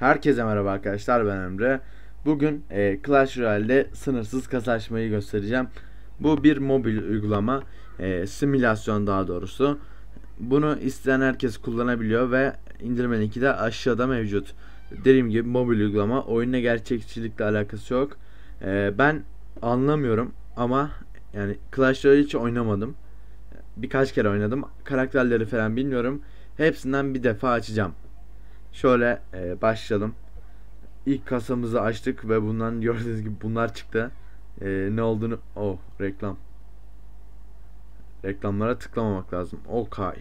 Herkese merhaba arkadaşlar ben Emre. Bugün e, Clash Royale'de sınırsız kasaşmayı göstereceğim. Bu bir mobil uygulama, e, simülasyon daha doğrusu. Bunu isteyen herkes kullanabiliyor ve indirme linki de aşağıda mevcut. Dediğim gibi mobil uygulama, oyunla gerçekçilikle alakası yok. E, ben anlamıyorum ama yani Clash Royale hiç oynamadım. Birkaç kere oynadım. Karakterleri falan bilmiyorum. Hepsinden bir defa açacağım. Şöyle e, başlayalım. İlk kasamızı açtık ve bundan gördüğünüz gibi bunlar çıktı. E, ne olduğunu... Oh reklam. Reklamlara tıklamamak lazım. Okay.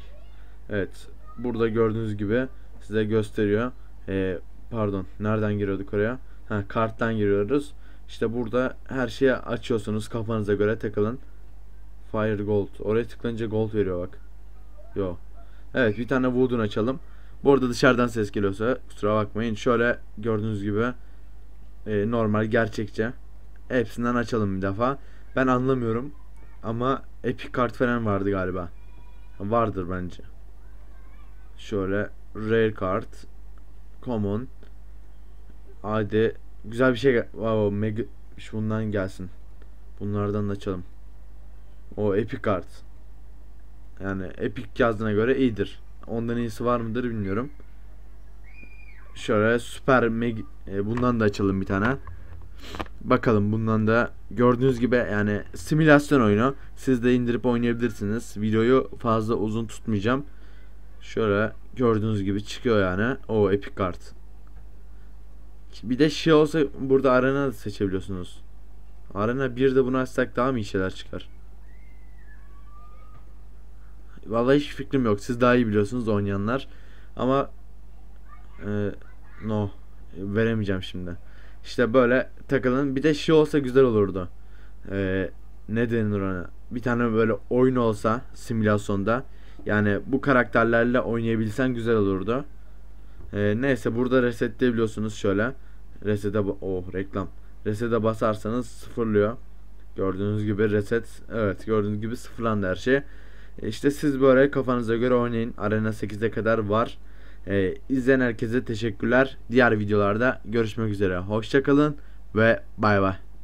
Evet. Burada gördüğünüz gibi size gösteriyor. E, pardon. Nereden giriyorduk oraya? Ha, karttan giriyoruz. İşte burada her şeyi açıyorsunuz. Kafanıza göre takılın. Fire Gold. Oraya tıklayınca gold veriyor bak. Yo. Evet bir tane Wood'un açalım. Bu arada dışarıdan ses geliyorsa kusura bakmayın. Şöyle gördüğünüz gibi e, normal gerçekçe. Hepsinden açalım bir defa. Ben anlamıyorum ama epic kart falan vardı galiba. Vardır bence. Şöyle rare kart common hadi güzel bir şey wow, mega bundan gelsin. Bunlardan da açalım. O epic kart. Yani epic yazdığına göre iyidir. Ondan iyisi var mıdır bilmiyorum. Şöyle süper meg e, bundan da açalım bir tane. Bakalım bundan da gördüğünüz gibi yani simülasyon oyunu. Siz de indirip oynayabilirsiniz. Videoyu fazla uzun tutmayacağım. Şöyle gördüğünüz gibi çıkıyor yani. O epic kart. Bir de şey olsa burada arena da seçebiliyorsunuz. Arena bir de bunu açsak daha mı iyi şeyler çıkar? Vallahi hiç fikrim yok. Siz daha iyi biliyorsunuz oynayanlar. Ama e, no veremeyeceğim şimdi. İşte böyle takılın. Bir de şey olsa güzel olurdu. E, ne denir ona? Bir tane böyle oyun olsa simülasyonda. Yani bu karakterlerle oynayabilsen güzel olurdu. E, neyse burada resetleyebiliyorsunuz şöyle. Resete oh reklam. Resete basarsanız sıfırlıyor. Gördüğünüz gibi reset evet gördüğünüz gibi sıfırlandı her şey. İşte siz böyle kafanıza göre oynayın. Arena 8'e kadar var. Ee, izleyen herkese teşekkürler. Diğer videolarda görüşmek üzere. Hoşçakalın ve bay bay.